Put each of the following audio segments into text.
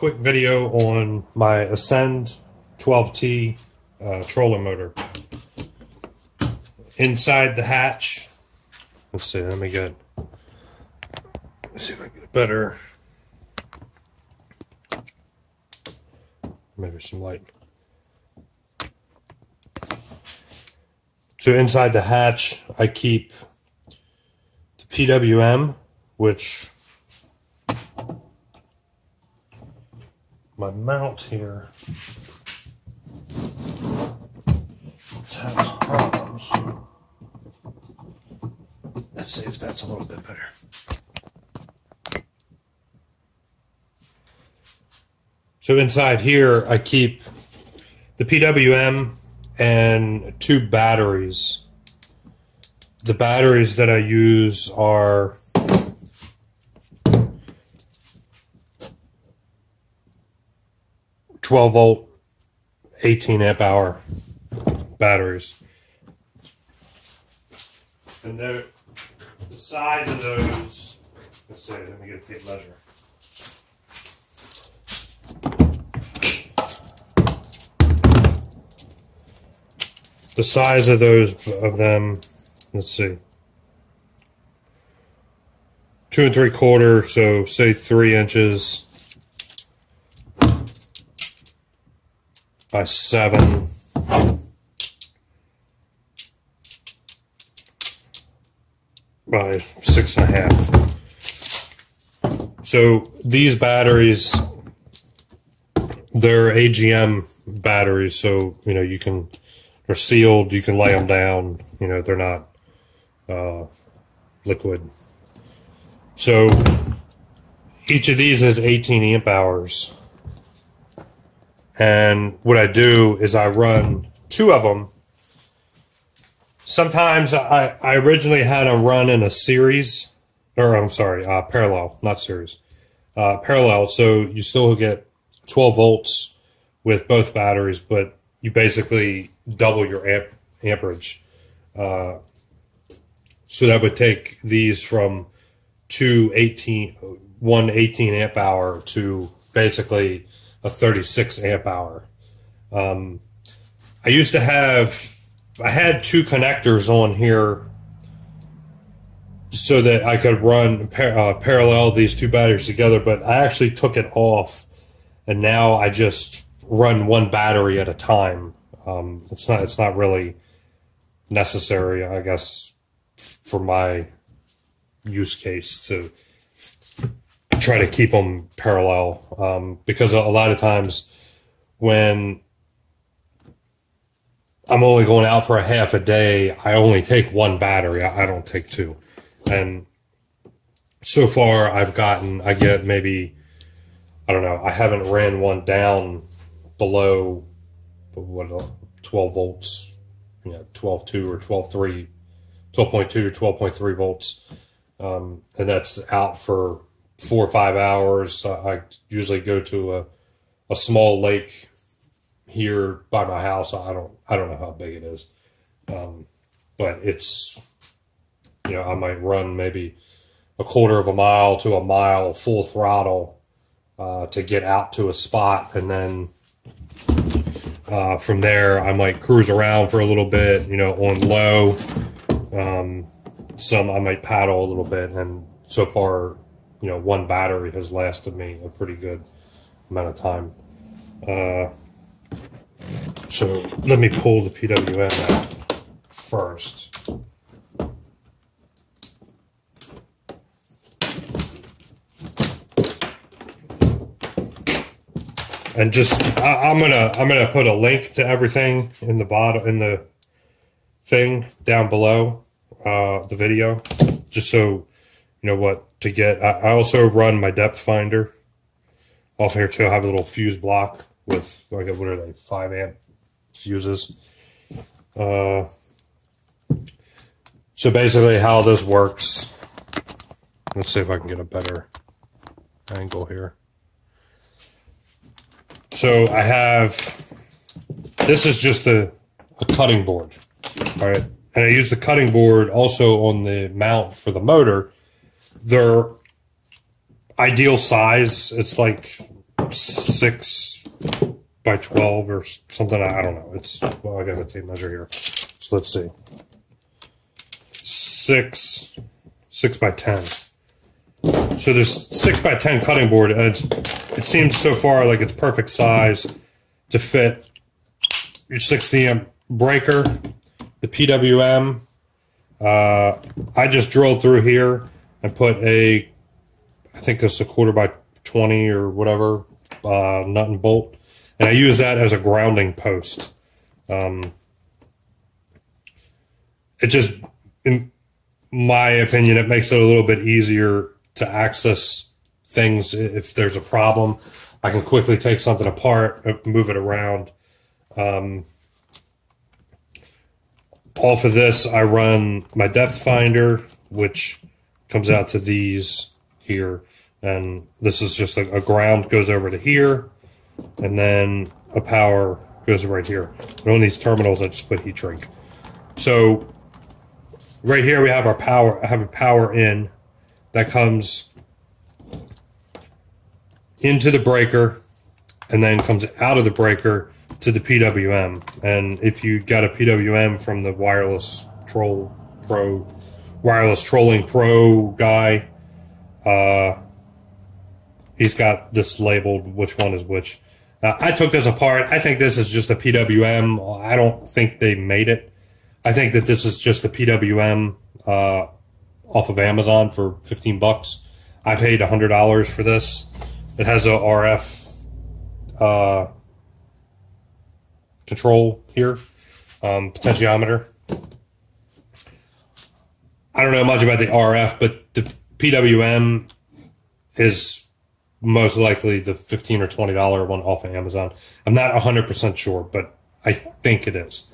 quick video on my Ascend 12T uh, trolling motor. Inside the hatch, let's see, let me get, let's see if I can get a better, maybe some light. So inside the hatch, I keep the PWM, which my mount here problems. Let's see if that's a little bit better. So inside here, I keep the PWM and two batteries. The batteries that I use are twelve volt, eighteen amp hour batteries, and the size of those. Let's see. Let me get a tape measure. the size of those of them let's see two and three quarter so say three inches by seven by six and a half so these batteries they're AGM batteries so you know you can they're sealed. You can lay them down. You know, they're not uh, liquid. So each of these has 18 amp hours. And what I do is I run two of them. Sometimes I, I originally had them run in a series, or I'm sorry, uh, parallel, not series, uh, parallel. So you still get 12 volts with both batteries, but you basically double your amp, amperage. Uh, so that would take these from two 18, one 18 amp hour to basically a 36 amp hour. Um, I used to have, I had two connectors on here so that I could run par- uh, parallel these two batteries together, but I actually took it off and now I just run one battery at a time. Um, it's not it's not really necessary, I guess, for my use case to try to keep them parallel um, because a lot of times when I'm only going out for a half a day, I only take one battery. I, I don't take two, and so far I've gotten I get maybe I don't know I haven't ran one down below what 12 volts, you know, 12.2 or 12.3, 12.2 or 12.3 volts. Um, and that's out for four or five hours. I usually go to a, a small lake here by my house. I don't, I don't know how big it is. Um, but it's, you know, I might run maybe a quarter of a mile to a mile full throttle uh, to get out to a spot and then uh, from there, I might cruise around for a little bit, you know, on low. Um, some I might paddle a little bit, and so far, you know, one battery has lasted me a pretty good amount of time. Uh, so let me pull the PWM out first. and just I, am gonna I'm gonna put a link to everything in the bottom in the thing down below uh, the video, just so you know what to get. I, I, also run my depth finder off here too. I have a little fuse block with like what are they five amp fuses. Uh, so basically, how this works. Let's see if I can get a better angle here. So I have, this is just a, a cutting board, all right? And I use the cutting board also on the mount for the motor. They're ideal size. It's like six by 12 or something. I don't know. It's, well, I got a tape measure here. So let's see. Six, six by 10. So there's six by 10 cutting board and it seems so far like it's perfect size to fit your 60 amp breaker, the PWM. Uh, I just drilled through here and put a, I think it's a quarter by 20 or whatever, uh, nut and bolt. And I use that as a grounding post. Um, it just, in my opinion, it makes it a little bit easier to access things if there's a problem. I can quickly take something apart, uh, move it around. Um, off of this, I run my depth finder, which comes out to these here. And this is just a, a ground goes over to here, and then a power goes right here. And on these terminals, I just put heat shrink. So right here, we have our power, I have a power in that comes into the breaker and then comes out of the breaker to the PWM. And if you got a PWM from the Wireless Troll Pro, Wireless Trolling Pro guy, uh, he's got this labeled which one is which. Uh, I took this apart. I think this is just a PWM. I don't think they made it. I think that this is just a PWM uh, off of Amazon for 15 bucks. I paid $100 for this. It has a RF uh, control here, um, potentiometer. I don't know much about the RF, but the PWM is most likely the 15 or $20 one off of Amazon. I'm not 100% sure, but I think it is.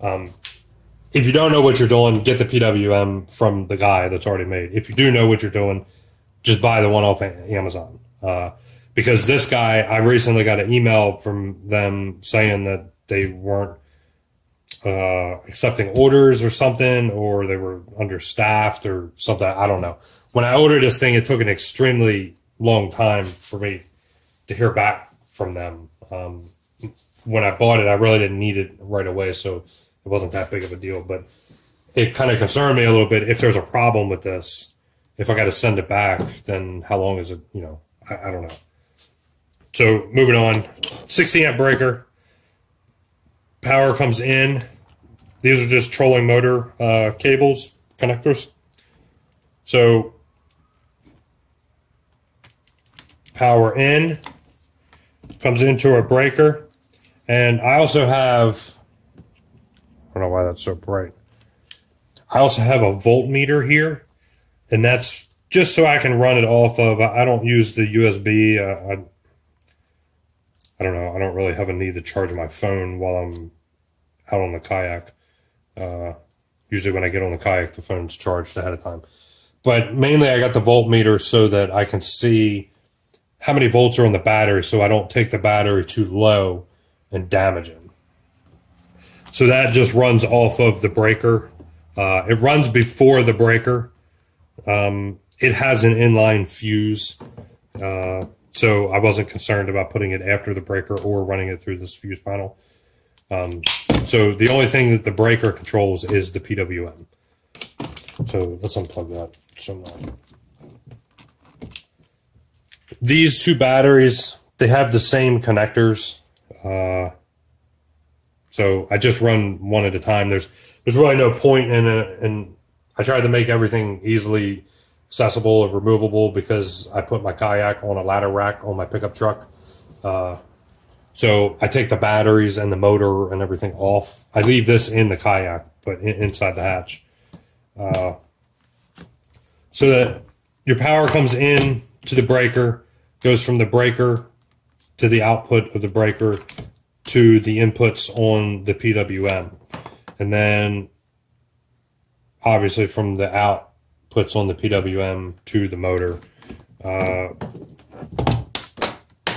Um, if you don't know what you're doing, get the PWM from the guy that's already made. If you do know what you're doing, just buy the one off Amazon. Uh, because this guy, I recently got an email from them saying that they weren't uh, accepting orders or something, or they were understaffed or something. I don't know. When I ordered this thing, it took an extremely long time for me to hear back from them. Um, when I bought it, I really didn't need it right away, so it wasn't that big of a deal. But it kind of concerned me a little bit if there's a problem with this. If I got to send it back, then how long is it? You know, I, I don't know. So moving on, 60 amp breaker. Power comes in. These are just trolling motor uh, cables, connectors. So power in comes into a breaker. And I also have, I don't know why that's so bright. I also have a voltmeter here, and that's just so I can run it off of. I don't use the USB. Uh, I, I don't know. I don't really have a need to charge my phone while I'm out on the kayak. Uh, usually when I get on the kayak, the phone's charged ahead of time. But mainly I got the voltmeter so that I can see how many volts are on the battery so I don't take the battery too low and damage it. So that just runs off of the breaker. Uh, it runs before the breaker. Um, it has an inline fuse. Uh, so I wasn't concerned about putting it after the breaker or running it through this fuse panel. Um, so the only thing that the breaker controls is the PWM. So let's unplug that. So these two batteries, they have the same connectors. Uh, so I just run one at a time. There's there's really no point in it, and I tried to make everything easily accessible and removable because I put my kayak on a ladder rack on my pickup truck. Uh, so I take the batteries and the motor and everything off. I leave this in the kayak, but in, inside the hatch. Uh, so that your power comes in to the breaker, goes from the breaker to the output of the breaker to the inputs on the PWM. And then obviously from the outputs on the PWM to the motor. Uh,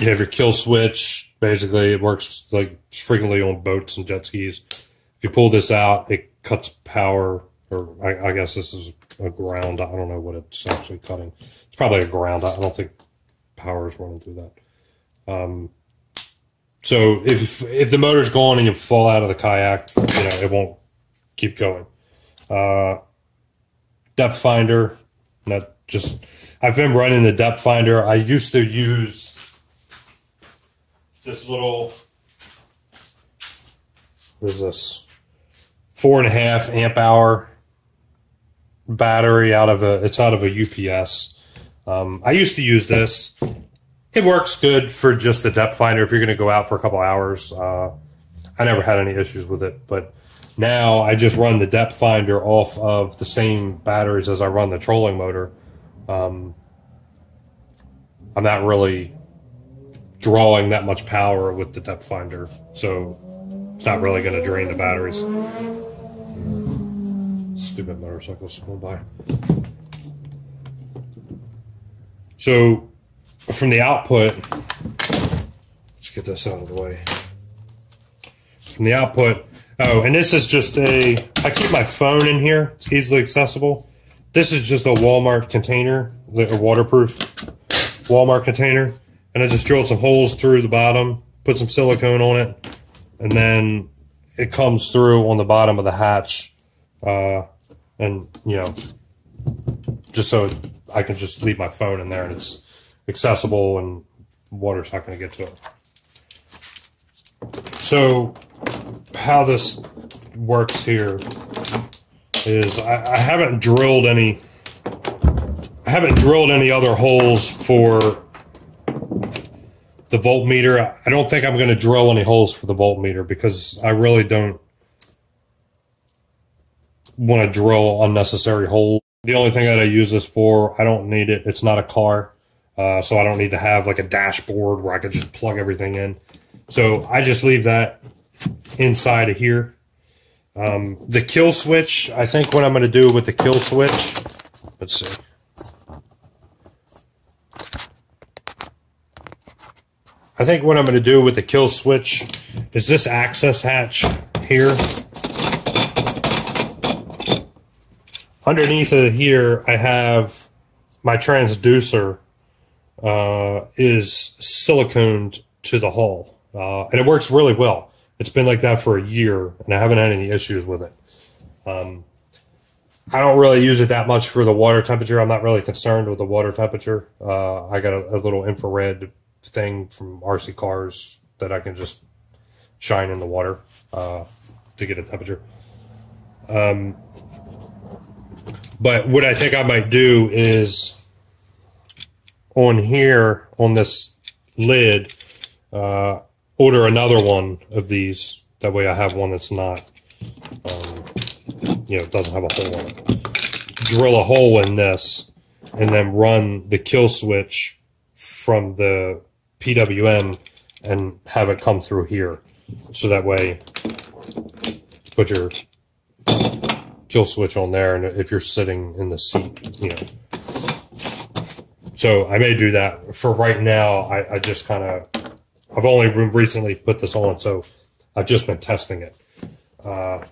you have your kill switch. Basically, it works like frequently on boats and jet skis. If you pull this out, it cuts power, or I, I guess this is a ground. I don't know what it's actually cutting. It's probably a ground. I don't think power is running through that. Um, so if if the motor's gone and you fall out of the kayak, you know it won't keep going. Uh, depth finder, not just. I've been running the depth finder. I used to use this little. What is this? Four and a half amp hour battery out of a. It's out of a UPS. Um, I used to use this. It works good for just the depth finder if you're going to go out for a couple hours. Uh, I never had any issues with it, but now I just run the depth finder off of the same batteries as I run the trolling motor. Um, I'm not really drawing that much power with the depth finder, so it's not really going to drain the batteries. Stupid motorcycles oh going by. So from the output, let's get this out of the way. From the output, oh, and this is just a, I keep my phone in here. It's easily accessible. This is just a Walmart container, a waterproof Walmart container. And I just drilled some holes through the bottom, put some silicone on it, and then it comes through on the bottom of the hatch. Uh, and, you know, just so I can just leave my phone in there and it's accessible and water's not going to get to it. So how this works here is I, I haven't drilled any I haven't drilled any other holes for the voltmeter. I don't think I'm going to drill any holes for the voltmeter because I really don't want to drill unnecessary holes. The only thing that I use this for, I don't need it. It's not a car. Uh, so I don't need to have like a dashboard where I can just plug everything in. So I just leave that inside of here. Um, the kill switch, I think what I'm going to do with the kill switch, let's see. I think what I'm going to do with the kill switch is this access hatch here. Underneath of here, I have my transducer uh, is siliconed to the hull, uh, and it works really well. It's been like that for a year, and I haven't had any issues with it. Um, I don't really use it that much for the water temperature. I'm not really concerned with the water temperature. Uh, I got a, a, little infrared thing from RC cars that I can just shine in the water uh, to get a temperature. Um, but what I think I might do is on here on this lid uh, order another one of these that way I have one that's not um, you know doesn't have a hole in it drill a hole in this and then run the kill switch from the PWM and have it come through here so that way put your kill switch on there and if you're sitting in the seat you know so I may do that for right now. I, I just kind of, I've only recently put this on, so I've just been testing it. Uh,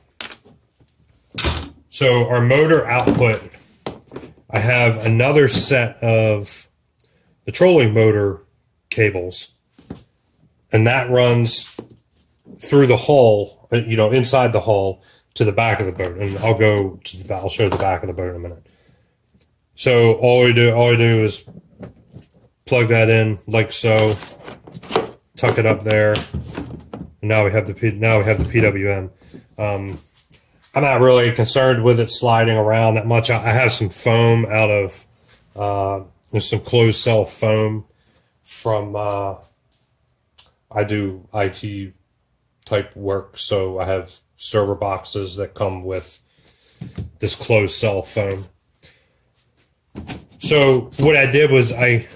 so our motor output, I have another set of the trolling motor cables, and that runs through the hull, uh, you know, inside the hull to the back of the boat. And I'll go to the, I'll show the back of the boat in a minute. So all we do, all we do is plug that in like so, tuck it up there. And now we have the now we have the PWM. Um, I'm not really concerned with it sliding around that much. I have some foam out of uh, there's some closed cell foam from uh, I do IT type work, so I have server boxes that come with this closed cell foam. So what I did was I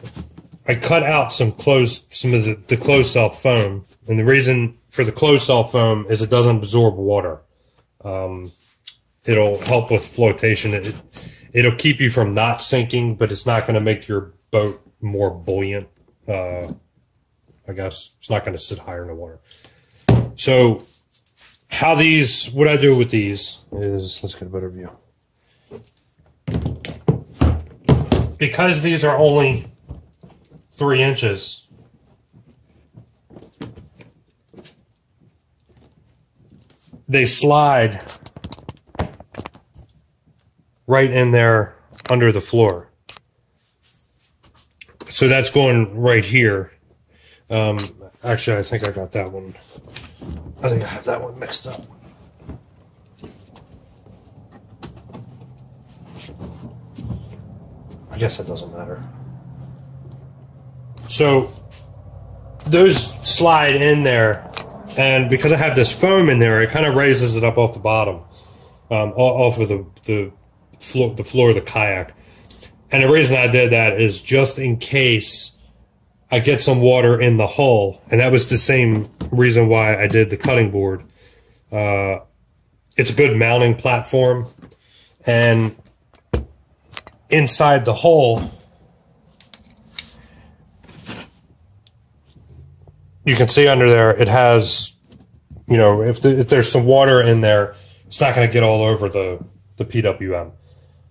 I cut out some closed some of the, the closed cell foam, and the reason for the closed cell foam is it doesn't absorb water. Um, it'll help with flotation. It, it'll keep you from not sinking, but it's not going to make your boat more buoyant uh, I guess it's not going to sit higher in the water. So how these, what I do with these is, let's get a better view. Because these are only three inches, they slide right in there under the floor. So that's going right here. Um, actually, I think I got that one. I think I have that one mixed up. I guess that doesn't matter. So those slide in there, and because I have this foam in there, it kind of raises it up off the bottom, um, off of the the floor, the floor of the kayak. And the reason I did that is just in case I get some water in the hull, and that was the same reason why I did the cutting board. Uh, it's a good mounting platform, and inside the hull, you can see under there it has, you know, if, the, if there's some water in there, it's not going to get all over the the PWM.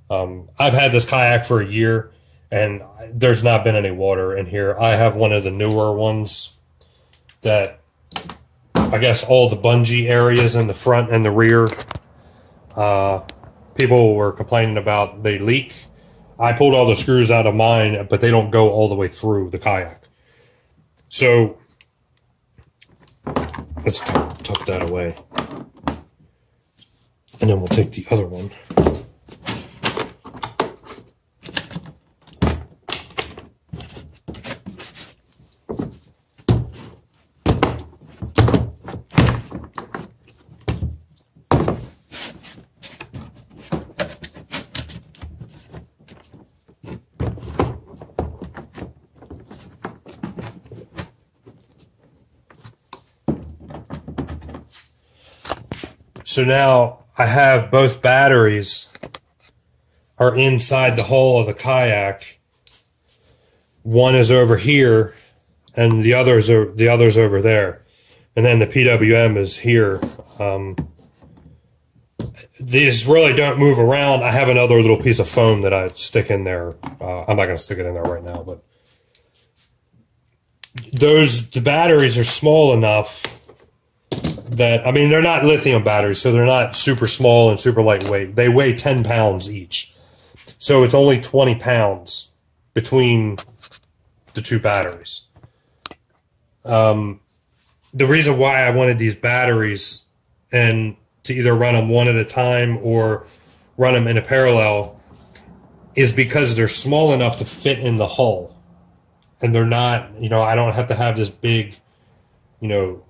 Um, I've had this kayak for a year, and there's not been any water in here. I have one of the newer ones that I guess all the bungee areas in the front and the rear. Uh, people were complaining about they leak. I pulled all the screws out of mine, but they don't go all the way through the kayak. So let's tuck that away. And then we'll take the other one. So now I have both batteries are inside the hull of the kayak. One is over here and the others are the others over there. And then the PWM is here. Um, these really don't move around. I have another little piece of foam that I stick in there. Uh, I'm not going to stick it in there right now, but those the batteries are small enough that I mean they're not lithium batteries, so they're not super small and super lightweight. They weigh 10 pounds each. So it's only 20 pounds between the two batteries. Um, the reason why I wanted these batteries and to either run them one at a time or run them in a parallel is because they're small enough to fit in the hull. And they're not, you know, I don't have to have this big, you know,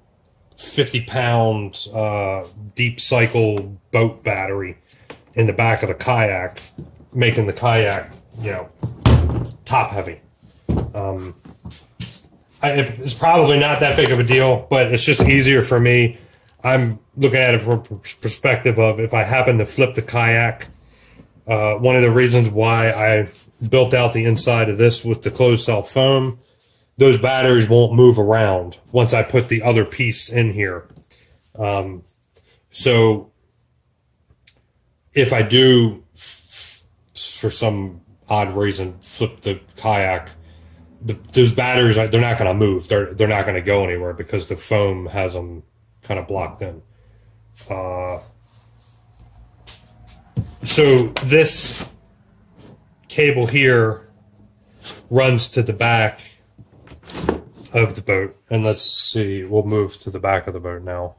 50 pound uh, deep cycle boat battery in the back of the kayak, making the kayak, you know, top heavy. Um, I, it's probably not that big of a deal, but it's just easier for me. I'm looking at it from a perspective of if I happen to flip the kayak. Uh, one of the reasons why I built out the inside of this with the closed cell foam those batteries won't move around once I put the other piece in here. Um, so if I do, for some odd reason, flip the kayak, the, those batteries they're not going to move. They're they're not going to go anywhere because the foam has them kind of blocked in. Uh, so this cable here runs to the back of the boat. And let's see, we'll move to the back of the boat now.